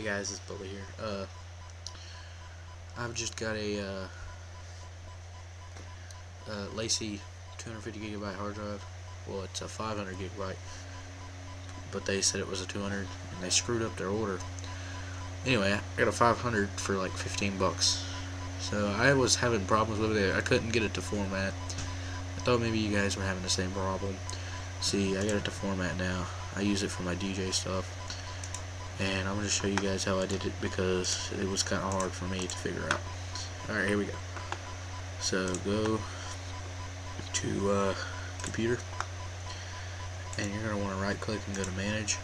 Hey guys, it's Bully here. Uh, I've just got a uh, uh, LaCie 250 gigabyte hard drive. Well, it's a 500 gigabyte, but they said it was a 200, and they screwed up their order. Anyway, I got a 500 for like 15 bucks. So I was having problems with it. I couldn't get it to format. I thought maybe you guys were having the same problem. See, I got it to format now. I use it for my DJ stuff and I'm going to show you guys how I did it because it was kind of hard for me to figure out. Alright, here we go. So go to uh, computer and you're going to want to right click and go to manage.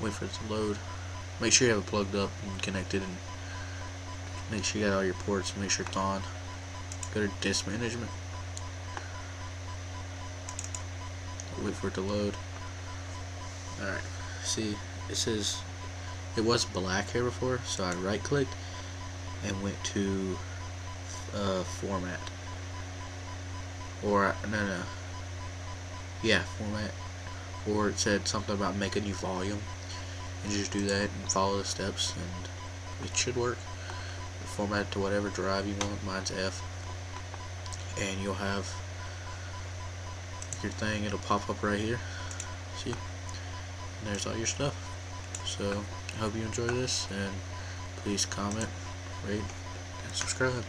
Wait for it to load. Make sure you have it plugged up and connected and make sure you got all your ports make sure it's on. Go to disk management. Wait for it to load. Alright see it says it was black here before so I right clicked and went to uh, format. Or no no. Yeah format. Or it said something about make a new volume. And just do that and follow the steps and it should work. Format to whatever drive you want. Mine's F. And you'll have your thing. It'll pop up right here. See there's all your stuff. So, I hope you enjoy this, and please comment, rate, and subscribe.